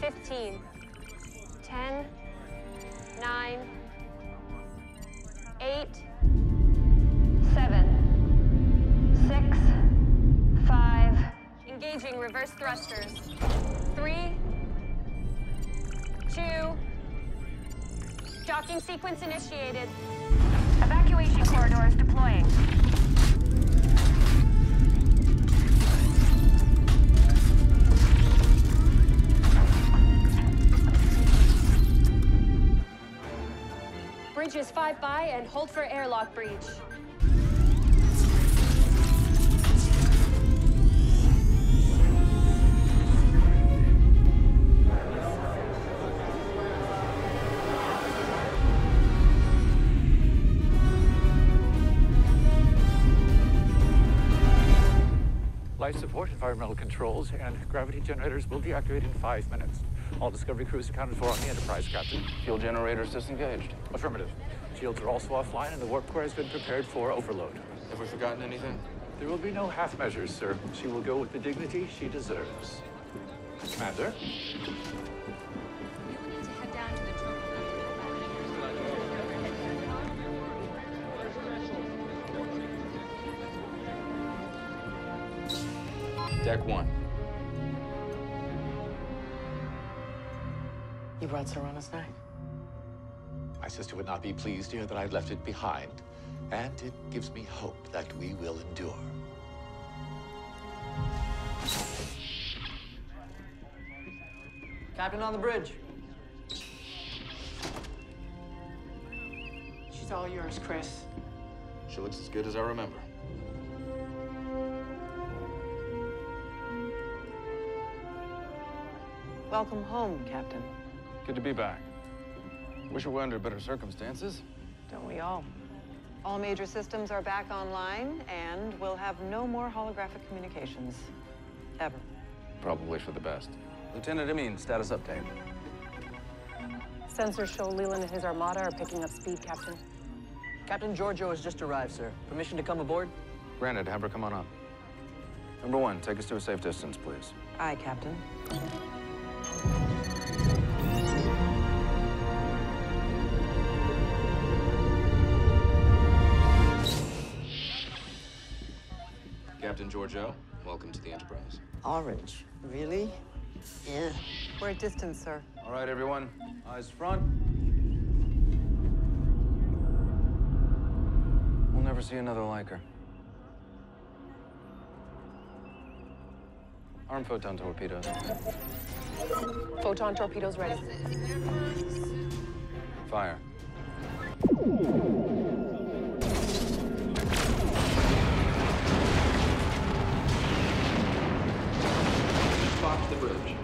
15, 10, 9, 8, 7, 6, 5. Engaging reverse thrusters. 3, 2. Docking sequence initiated. Bridges 5 by and hold for airlock breach. Life support, environmental controls, and gravity generators will deactivate in five minutes. All Discovery crews accounted for on the Enterprise, Captain. Fuel generators disengaged. Affirmative. Shields are also offline, and the warp core has been prepared for overload. Have we forgotten anything? There will be no half measures, sir. She will go with the dignity she deserves. Commander? We need to head down to the terminal to the violin's coverage. Deck one. You brought Serana's knife. My sister would not be pleased to hear that I'd left it behind, and it gives me hope that we will endure. Captain on the bridge. She's all yours, Chris. She looks as good as I remember. Welcome home, Captain. Good to be back. Wish it were under better circumstances. Don't we all? All major systems are back online, and we'll have no more holographic communications. Ever. Probably for the best. Lieutenant Amin, status update. Sensors show Leland and his armada are picking up speed, Captain. Captain Georgiou has just arrived, sir. Permission to come aboard? Granted, have her come on up. Number one, take us to a safe distance, please. Aye, Captain. Captain Georgiou, welcome to the Enterprise. Orange. Really? Yeah. We're at distance, sir. All right, everyone. Eyes front. We'll never see another like her. Arm photon torpedoes. Photon torpedoes ready. Fire. Bridge.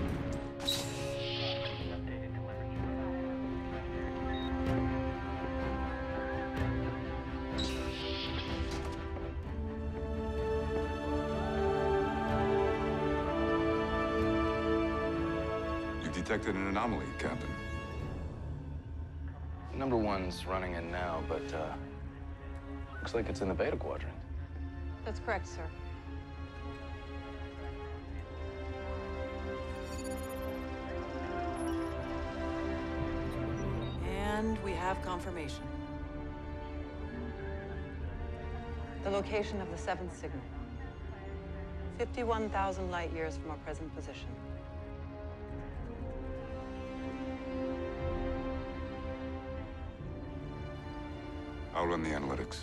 You've detected an anomaly, Captain. Number one's running in now, but uh, looks like it's in the beta quadrant. That's correct, sir. And we have confirmation. The location of the seventh signal. 51,000 light years from our present position. I'll run the analytics.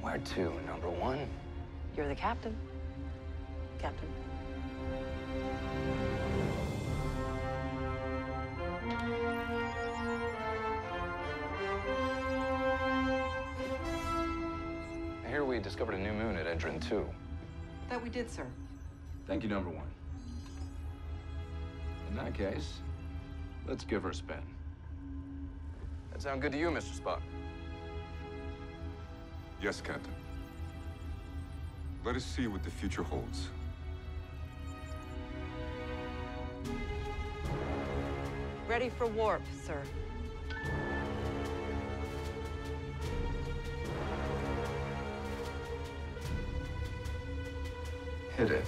Where to, number one? You're the captain. Captain. I hear we discovered a new moon at Edrin 2. That we did, sir. Thank you, number one. In that case, let's give her a spin. That sound good to you, Mr. Spock? Yes, Captain. Let us see what the future holds. Ready for warp, sir. Hit it.